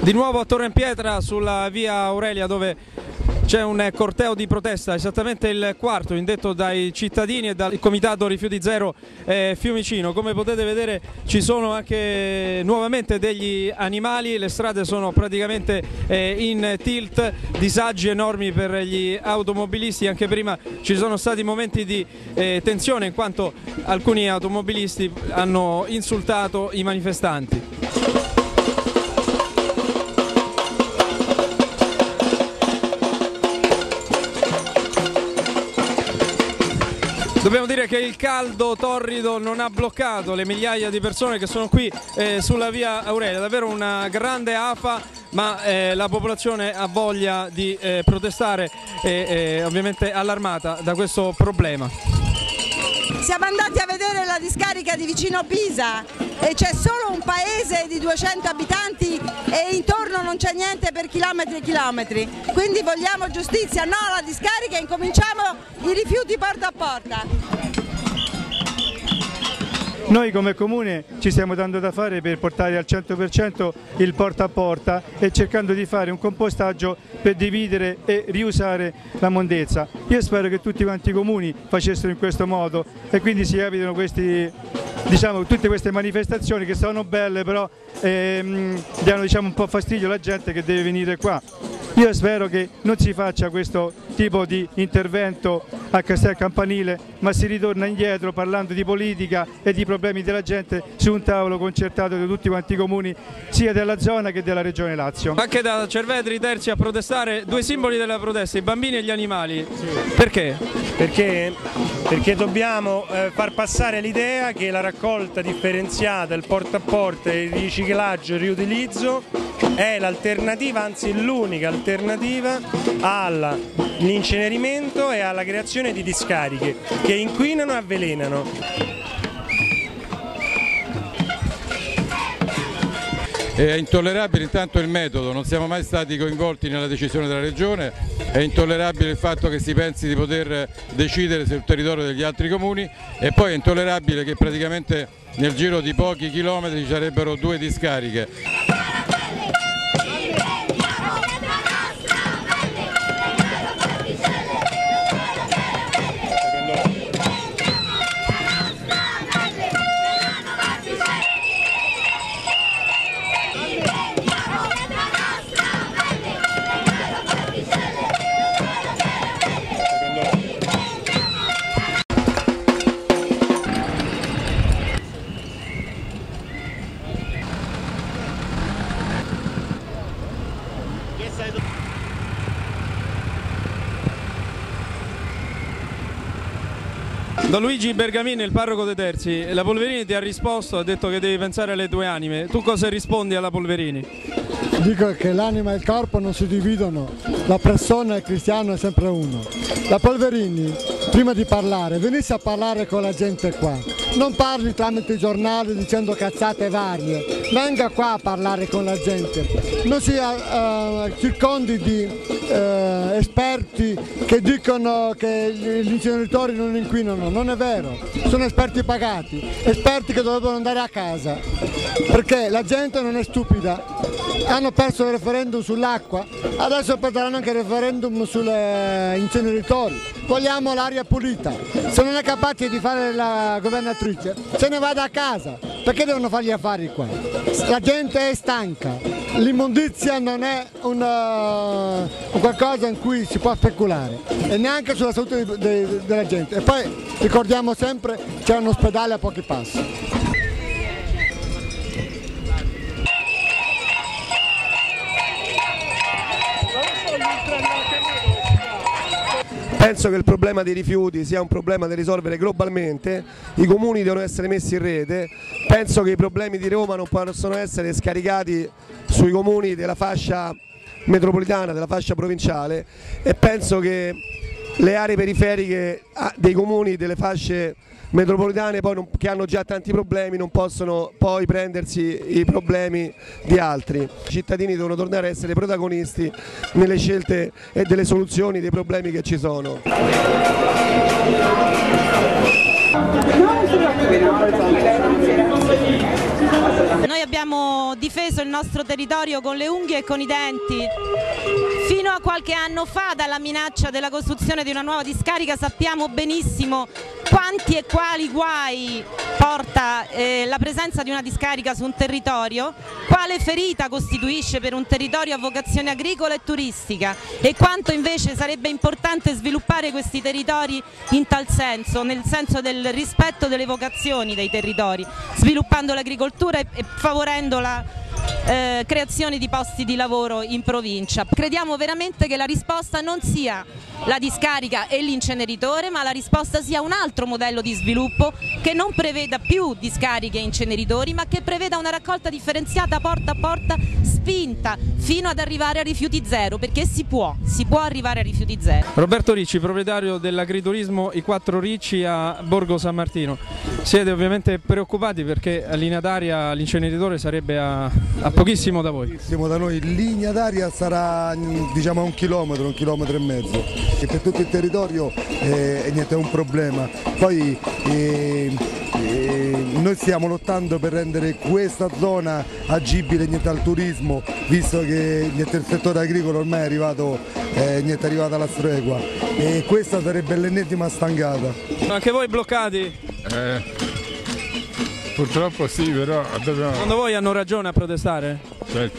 Di nuovo a Torre Pietra sulla via Aurelia dove c'è un corteo di protesta, esattamente il quarto indetto dai cittadini e dal comitato Rifiuti Zero eh, Fiumicino. Come potete vedere ci sono anche nuovamente degli animali, le strade sono praticamente eh, in tilt, disagi enormi per gli automobilisti, anche prima ci sono stati momenti di eh, tensione in quanto alcuni automobilisti hanno insultato i manifestanti. Dobbiamo dire che il caldo torrido non ha bloccato le migliaia di persone che sono qui eh, sulla via Aurelia, davvero una grande afa ma eh, la popolazione ha voglia di eh, protestare e ovviamente allarmata da questo problema. Siamo andati a vedere la discarica di vicino Pisa e c'è solo un paese di 200 abitanti e intorno non c'è niente per chilometri e chilometri. Quindi vogliamo giustizia, no alla discarica e incominciamo i rifiuti porta a porta. Noi come comune ci stiamo dando da fare per portare al 100% il porta a porta e cercando di fare un compostaggio per dividere e riusare la mondezza. Io spero che tutti quanti i comuni facessero in questo modo e quindi si evitino questi, diciamo, tutte queste manifestazioni che sono belle però ehm, danno diciamo, un po' fastidio alla gente che deve venire qua. Io spero che non si faccia questo tipo di intervento a Castel Campanile, ma si ritorna indietro parlando di politica e di problemi della gente su un tavolo concertato di tutti quanti i comuni, sia della zona che della regione Lazio. Anche da Cervetri Terzi a protestare, due simboli della protesta, i bambini e gli animali. Sì. Perché? Perché, perché dobbiamo eh, far passare l'idea che la raccolta differenziata, il porta a porta, il riciclaggio, il riutilizzo è l'alternativa, anzi l'unica alternativa all'incenerimento e alla creazione di discariche che inquinano e avvelenano. È intollerabile intanto il metodo, non siamo mai stati coinvolti nella decisione della Regione, è intollerabile il fatto che si pensi di poter decidere sul territorio degli altri comuni e poi è intollerabile che praticamente nel giro di pochi chilometri ci sarebbero due discariche. Don Luigi Bergamini, il parroco dei Terzi, la Polverini ti ha risposto, ha detto che devi pensare alle tue anime. Tu cosa rispondi alla Polverini? Dico che l'anima e il corpo non si dividono, la persona e il cristiano è sempre uno. La Polverini, prima di parlare, venisse a parlare con la gente qua. Non parli tramite i giornali dicendo cazzate varie, venga qua a parlare con la gente. Non si uh, circondi di uh, esperti che dicono che gli inceneritori non inquinano, non è vero, sono esperti pagati, esperti che dovrebbero andare a casa, perché la gente non è stupida, hanno perso il referendum sull'acqua, adesso perderanno anche il referendum sugli inceneritori, vogliamo l'aria pulita, se non è capace di fare la governatrice se ne vada a casa, perché devono fare gli affari qua? La gente è stanca, l'immondizia non è una, qualcosa in cui si può speculare e neanche sulla salute de, de, della gente. E poi ricordiamo sempre c'è un ospedale a pochi passi. Penso che il problema dei rifiuti sia un problema da risolvere globalmente, i comuni devono essere messi in rete, penso che i problemi di Roma non possono essere scaricati sui comuni della fascia metropolitana, della fascia provinciale. E penso che le aree periferiche ah, dei comuni, delle fasce metropolitane non, che hanno già tanti problemi non possono poi prendersi i problemi di altri. I cittadini devono tornare a essere protagonisti nelle scelte e delle soluzioni dei problemi che ci sono. Abbiamo difeso il nostro territorio con le unghie e con i denti. Fino a qualche anno fa dalla minaccia della costruzione di una nuova discarica sappiamo benissimo quanti e quali guai porta eh, la presenza di una discarica su un territorio, quale ferita costituisce per un territorio a vocazione agricola e turistica? E quanto invece sarebbe importante sviluppare questi territori in tal senso, nel senso del rispetto delle vocazioni dei territori, sviluppando l'agricoltura e, favorendo la eh, creazione di posti di lavoro in provincia. Crediamo veramente che la risposta non sia la discarica e l'inceneritore, ma la risposta sia un altro modello di sviluppo che non preveda più discariche e inceneritori, ma che preveda una raccolta differenziata porta a porta spinta fino ad arrivare a rifiuti zero, perché si può, si può arrivare a rifiuti zero. Roberto Ricci, proprietario dell'agriturismo I Quattro Ricci a Borgo San Martino. Siete ovviamente preoccupati perché a linea d'aria l'inceneritore sarebbe a, a pochissimo da voi? Siamo da noi, linea d'aria sarà diciamo a un chilometro, un chilometro e mezzo che per tutto il territorio eh, niente, è un problema. Poi eh, eh, noi stiamo lottando per rendere questa zona agibile niente, al turismo, visto che niente, il settore agricolo ormai è arrivato, eh, niente, è arrivato alla stregua e questa sarebbe l'ennesima stangata. Anche voi bloccati? Purtroppo sì, però dobbiamo... Secondo voi hanno ragione a protestare? Certo.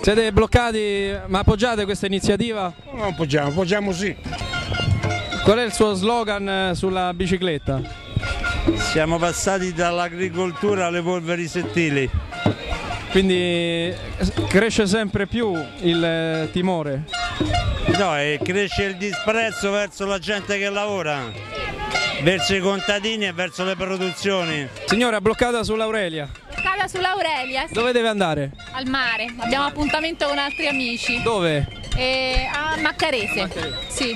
Siete bloccati, ma appoggiate questa iniziativa? Non appoggiamo, appoggiamo sì. Qual è il suo slogan eh, sulla bicicletta? Siamo passati dall'agricoltura alle polveri sottili. Quindi eh, cresce sempre più il eh, timore? No, e cresce il disprezzo verso la gente che lavora, verso i contadini e verso le produzioni. Signora, bloccata sull'Aurelia. Bloccata sull'Aurelia. Sì. Dove deve andare? Al mare. Abbiamo appuntamento con altri amici. Dove? E a Maccarese. Maccarese. Sì.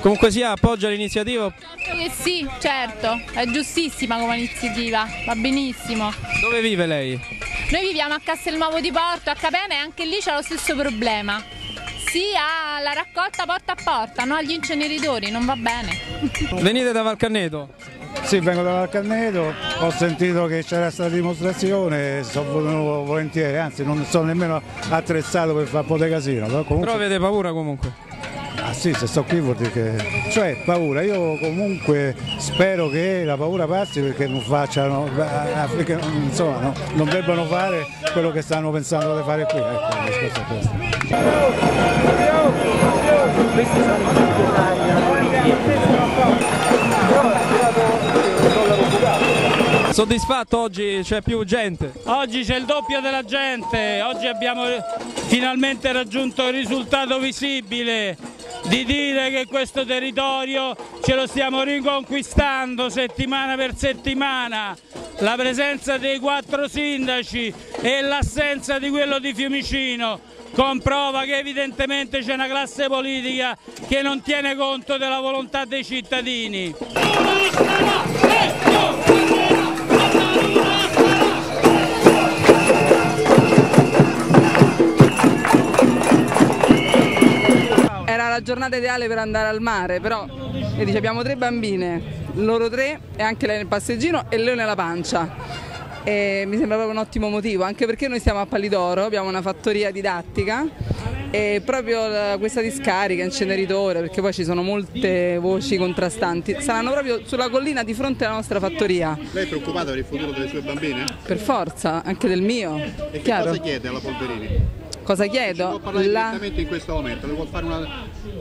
Comunque sia, appoggia l'iniziativa? Certo che sì, certo. È giustissima come iniziativa, va benissimo. Dove vive lei? Noi viviamo a Castelnuovo di Porto, a Capena e anche lì c'è lo stesso problema. Sì alla raccolta porta a porta, no agli inceneritori, non va bene. Venite da Valcanneto? Sì, vengo da Valcanneto, ho sentito che c'era stata dimostrazione, sono venuto volentieri, anzi non sono nemmeno attrezzato per fare un po' di casino. Però, comunque... però avete paura comunque? Ah sì, se sto qui vuol dire che... Cioè, paura, io comunque spero che la paura passi perché non facciano... Perché, insomma, no, non debbano fare quello che stanno pensando di fare qui. Ecco, Soddisfatto oggi c'è più gente? Oggi c'è il doppio della gente, oggi abbiamo finalmente raggiunto il risultato visibile di dire che questo territorio ce lo stiamo riconquistando settimana per settimana. La presenza dei quattro sindaci e l'assenza di quello di Fiumicino comprova che evidentemente c'è una classe politica che non tiene conto della volontà dei cittadini. Giornata ideale per andare al mare, però dice, abbiamo tre bambine, loro tre e anche lei nel passeggino e lei nella pancia e mi sembra proprio un ottimo motivo, anche perché noi stiamo a Palidoro, abbiamo una fattoria didattica e proprio questa discarica, inceneritore, perché poi ci sono molte voci contrastanti, saranno proprio sulla collina di fronte alla nostra fattoria. Lei è preoccupata per il futuro delle sue bambine? Per forza, anche del mio. E che chiaro? cosa chiede alla Polverini? Cosa chiedo? La... direttamente in questo momento, le vuol fare una,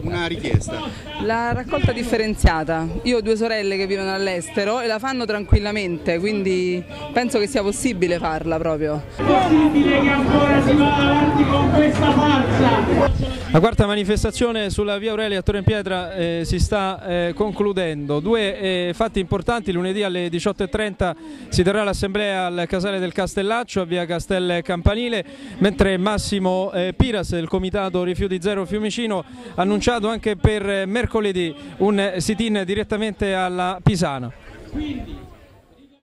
una, richiesta? La raccolta differenziata. Io ho due sorelle che vivono all'estero e la fanno tranquillamente, quindi penso che sia possibile farla proprio. È possibile che ancora si vada avanti con questa farsa? La quarta manifestazione sulla via Aurelia a Torre in Pietra eh, si sta eh, concludendo. Due eh, fatti importanti, lunedì alle 18.30 si terrà l'assemblea al Casale del Castellaccio a via Castel Campanile, mentre Massimo eh, Piras del Comitato Rifiuti Zero Fiumicino ha annunciato anche per mercoledì un sit-in direttamente alla Pisana.